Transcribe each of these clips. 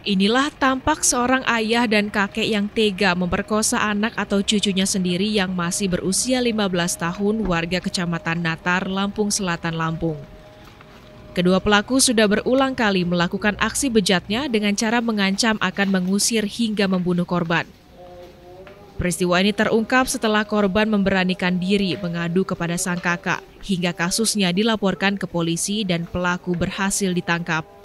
Inilah tampak seorang ayah dan kakek yang tega memperkosa anak atau cucunya sendiri yang masih berusia 15 tahun warga Kecamatan Natar, Lampung Selatan, Lampung. Kedua pelaku sudah berulang kali melakukan aksi bejatnya dengan cara mengancam akan mengusir hingga membunuh korban. Peristiwa ini terungkap setelah korban memberanikan diri mengadu kepada sang kakak hingga kasusnya dilaporkan ke polisi dan pelaku berhasil ditangkap.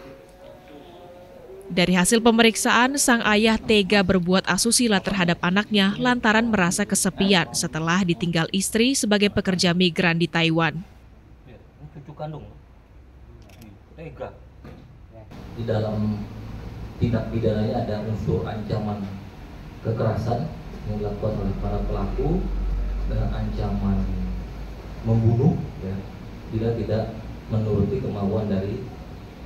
Dari hasil pemeriksaan, sang ayah tega berbuat asusila terhadap anaknya lantaran merasa kesepian setelah ditinggal istri sebagai pekerja migran di Taiwan. Cucu kandung. Tega. di dalam tindak pidananya ada unsur ancaman kekerasan yang dilakukan oleh para pelaku dengan ancaman membunuh ya bila tidak menuruti kemauan dari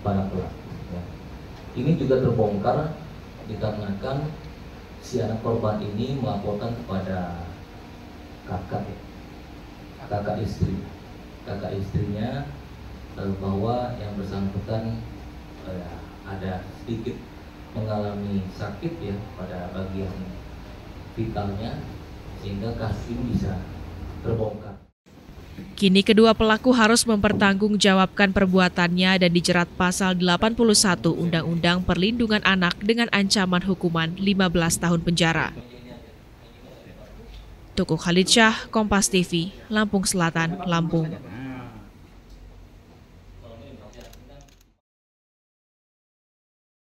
para pelaku. Ini juga terbongkar dikarenakan si anak korban ini melaporkan kepada kakak ya, kakak istri kakak istrinya eh, bahwa yang bersangkutan eh, ada sedikit mengalami sakit ya pada bagian vitalnya sehingga kasus bisa terbongkar. Kini kedua pelaku harus mempertanggungjawabkan perbuatannya dan dijerat pasal 81 Undang-Undang Perlindungan Anak dengan ancaman hukuman 15 tahun penjara. Tukuh Khalid Syah, Kompas TV, Lampung Selatan, Lampung.